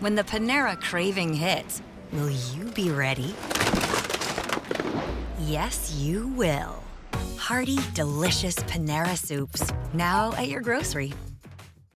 When the Panera craving hits, will you be ready? Yes, you will. Hearty, delicious Panera soups, now at your grocery.